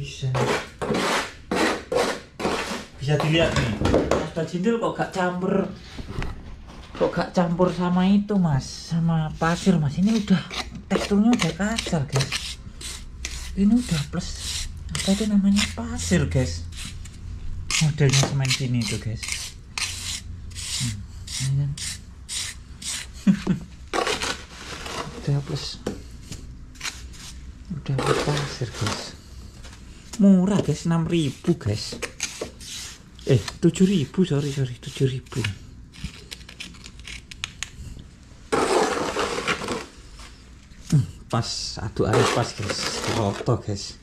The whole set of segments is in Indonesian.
bisa. Bisa dilihat nih. Pasta cindil kok gak campur? Kok gak campur sama itu mas? Sama pasir mas. Ini udah teksturnya udah kasar guys. Ini udah plus. Apa itu namanya? Pasir guys. Modelnya semen sini itu guys. Hmm, kan. udah plus. Udah plus pasir guys murah guys. 6000 guys. Eh 7000 sorry sorry. 7000 Hmm, pas. Aduk air pas guys. Roto guys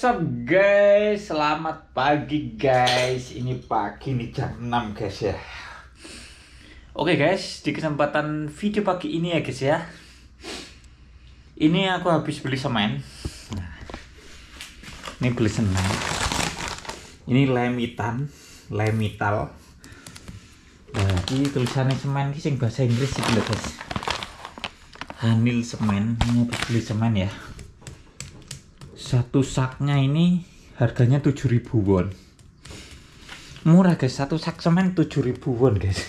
what's up guys. Selamat pagi guys. Ini pagi ini jam 6 guys ya. Oke guys. Di kesempatan video pagi ini ya guys ya. Ini aku habis beli semen. Nah, Ini beli semen. Ini lemitan Lemital Nah ini tulisannya semen Ini bahasa Inggris sih guys. Hanil semen. Ini habis beli semen ya satu saknya ini harganya 7000 won. Murah guys. Satu sak semen 7000 won guys.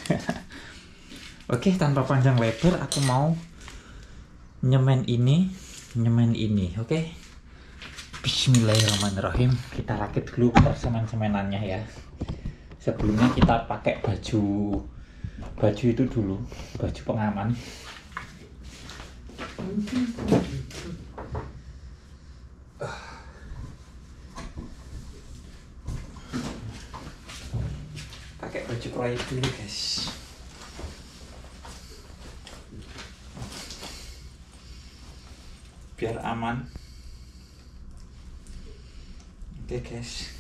Oke tanpa panjang lebar aku mau nyemen ini nyemen ini oke? Bismillahirrahmanirrahim. Kita rakit dulu persemen-semenannya ya. Sebelumnya kita pakai baju baju itu dulu baju pengaman pakai baju proyek dulu guys biar aman. Oke guys.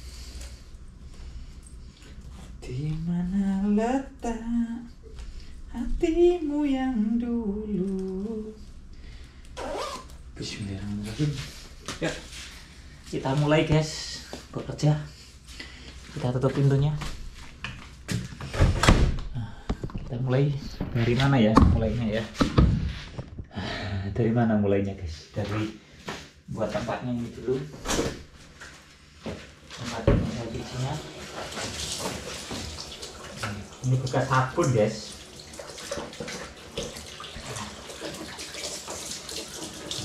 Di mana letak hatimu yang dulu? Bismillahirrahmanirrahim. Ya kita mulai guys. Bekerja. Kita tutup pintunya. Kita mulai. Dari mana ya mulainya ya dari mana mulainya guys? Dari buat tempatnya ini dulu. Tempat ini cucinya ini bekas sabun guys.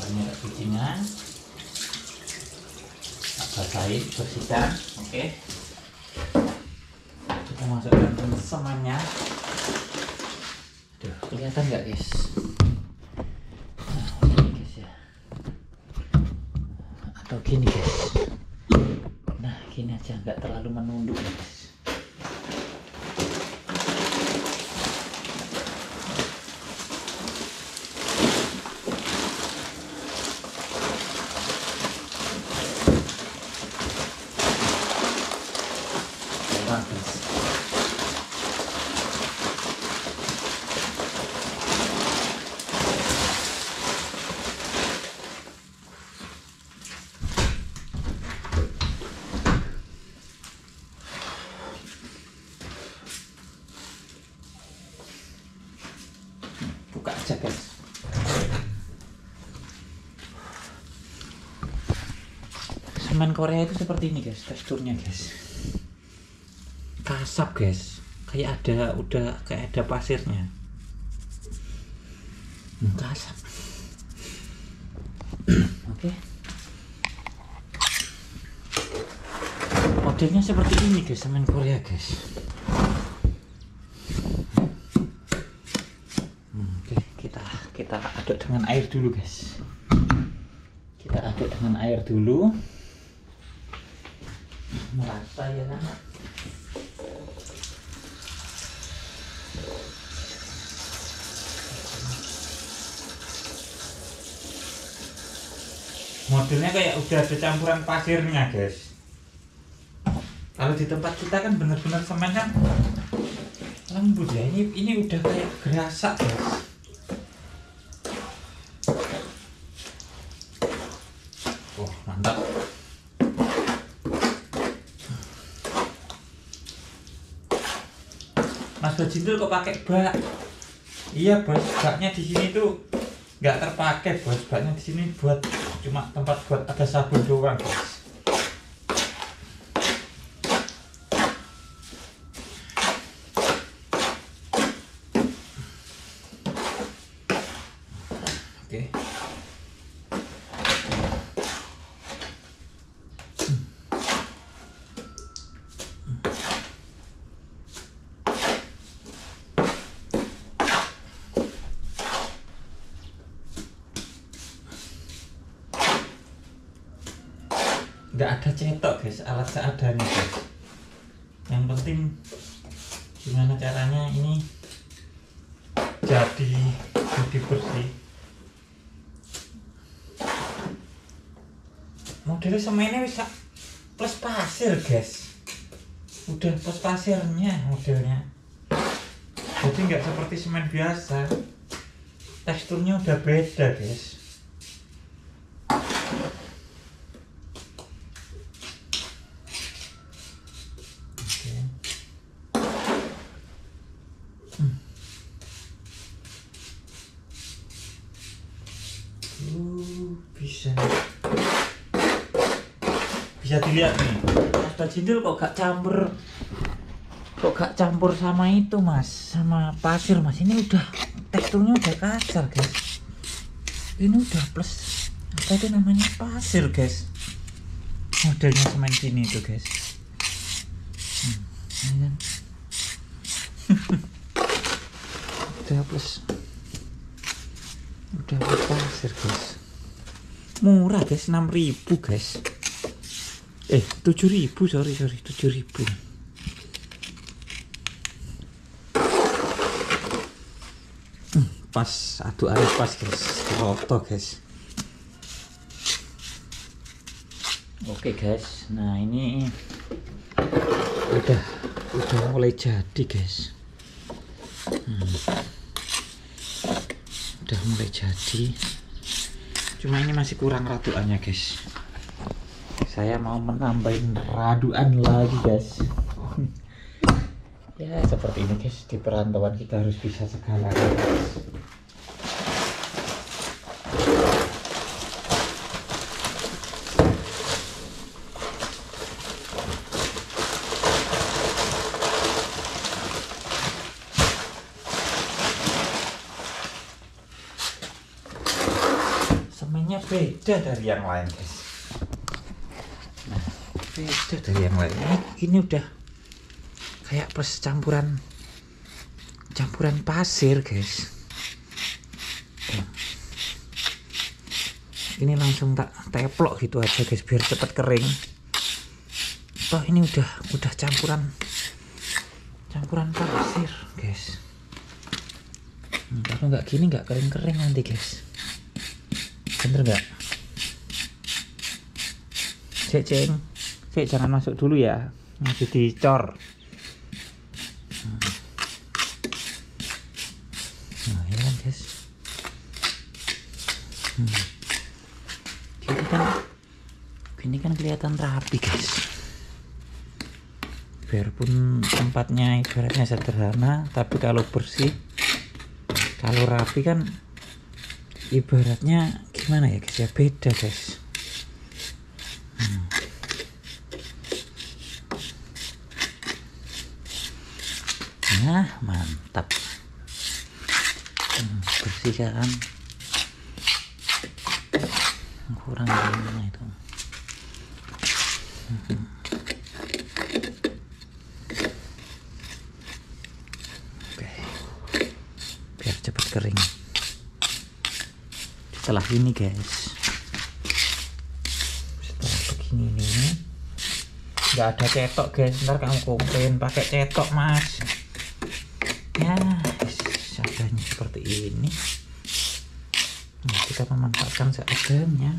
Ini cucinya basahin bersihkan oke. Kita masukkan semuanya Aduh, kelihatan nggak guys? Nah, ini guys ya. Atau gini guys. Nah, gini aja nggak terlalu menunduk guys. Kurang, guys. buka aja guys semen Korea itu seperti ini guys teksturnya guys. Kasap guys. Kayak ada udah kayak ada pasirnya. Hmm, kasap. Oke. Modelnya seperti ini guys semen Korea guys. Hmm, Oke, kita kita aduk dengan air dulu, guys. Kita aduk dengan air dulu. Merata ya kan? Modelnya kayak udah ada campuran pasirnya, guys. Kalau di tempat kita kan bener-bener semen kan lembut ya ini ini udah kayak gerasak guys Wah, mantap. Mas Bajindul kok pakai bak? Iya bos, baknya di sini tuh nggak terpakai bos. Baknya di sini buat cuma tempat buat ada sabun doang bos. Oke. Nggak ada cetok guys. Alat seadanya guys. Yang penting gimana caranya ini jadi jadi bersih. Modelnya semennya bisa plus pasir guys. Udah plus pasirnya modelnya. Jadi nggak seperti semen biasa. Teksturnya udah beda guys Oke. Hmm. Uh, bisa bisa dilihat nih Bajindul kok gak campur? Kok gak campur sama itu mas? Sama pasir mas. Ini udah teksturnya udah kasar guys. Ini udah plus. Apa itu namanya? Pasir guys. Modelnya semen sini itu guys. Hmm, ini kan. udah plus. Udah plus pasir guys. Murah guys. 6000 guys eh 7000 sorry sorry 7000 Hmm, pas aduh ada pas guys. Roto guys. Oke guys. Nah ini udah udah mulai jadi guys. Hmm. udah mulai jadi. Cuma ini masih kurang raduannya guys saya mau menambahin raduan lagi guys. Ya seperti ini guys. Di perantauan kita harus bisa segala guys. Semennya beda dari yang lain guys beda dari yang lain. Ini, ini udah kayak plus campuran campuran pasir guys. Ini langsung tak teplok gitu aja guys biar cepat kering. Toh ini udah udah campuran campuran pasir guys. Hmm, kalau nggak gini nggak kering-kering nanti guys. Bener nggak? Cek cek jangan masuk dulu ya. Masih dicor. Nah ya kan guys. Hmm. Gini kan gini kan kelihatan rapi guys. Biarpun tempatnya ibaratnya sederhana tapi kalau bersih kalau rapi kan ibaratnya gimana ya guys? Ya beda guys Hmm. nah mantap. Hmm, bersih kan kurang gimana itu. Hmm. oke. Biar cepat kering. Setelah ini guys. Setelah begini nih nggak ada cetok guys. Ntar kamu komplain pakai cetok mas ya seadanya seperti ini. Nah, kita memanfaatkan seadanya.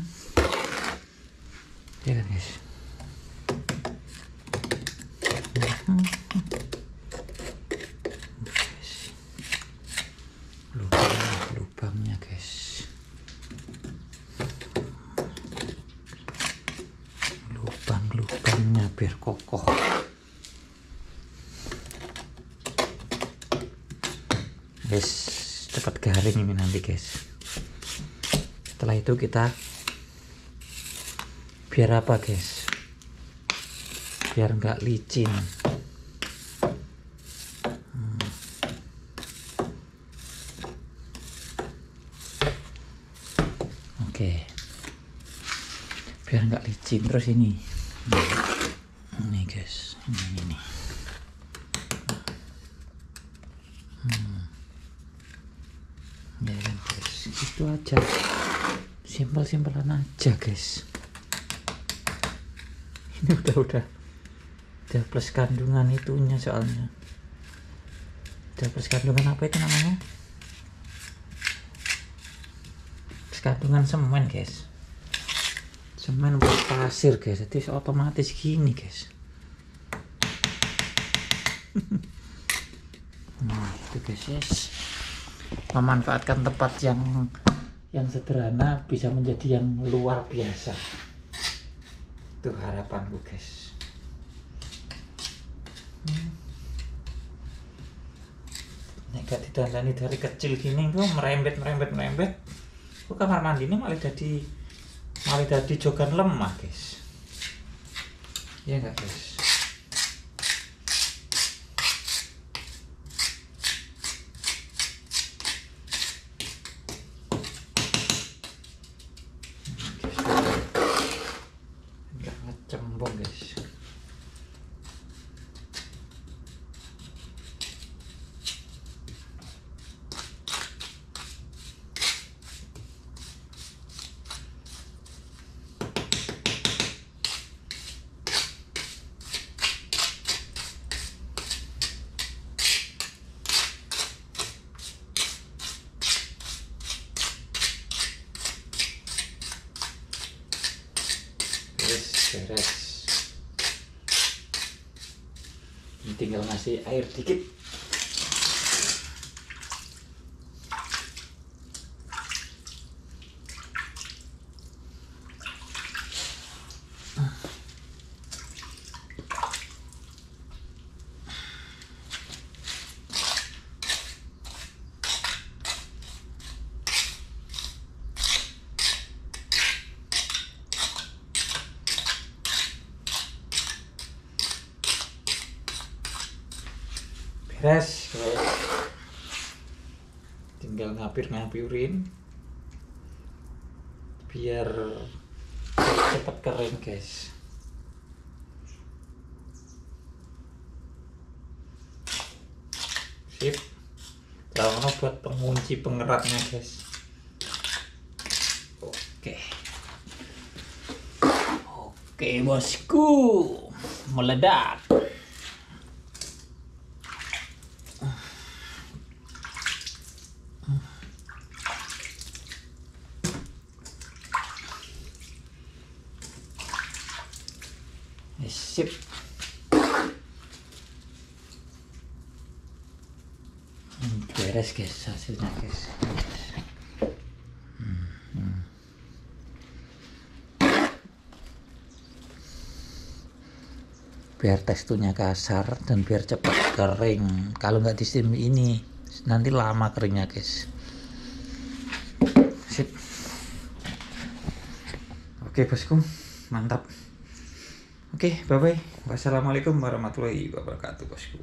Ya kan guys. Biar kokoh. Guys cepat garing ini nanti guys. Setelah itu kita biar apa guys? Biar nggak licin. Hmm. oke. Biar nggak licin. Terus ini. Ini guys. Ini ini, ini. Hmm. ya kan guys itu aja. Simpel-simpelan aja guys. Ini udah udah. Udah plus kandungan itunya soalnya. Udah plus kandungan apa itu namanya? Plus kandungan semen guys. Semen buat pasir guys. Jadi otomatis gini guys. Nah itu guys yes memanfaatkan tempat yang yang sederhana bisa menjadi yang luar biasa. Itu harapanku guys. Hmm. Didandani dari kecil gini kok merembet merembet merembet. Kok kamar mandinya malah jadi malah jadi jogan lemah guys? Iya enggak guys enggak ngecembung guys Wis beres. Ini tinggal ngasih air dikit. Beres. Tinggal ngapir-ngapirin biar cepat kering, guys. Sip. Lalu buat pengunci pengeratnya, guys. Oke. Oke, bosku. Meledak. Eh, Sip. Guys. Hmm, hmm. Biar teksturnya kasar dan biar cepat kering. Kalau nggak di steam ini nanti lama keringnya guys. Sip. Oke bosku, mantap. Oke, bye bye. Wassalamualaikum warahmatullahi wabarakatuh, bosku.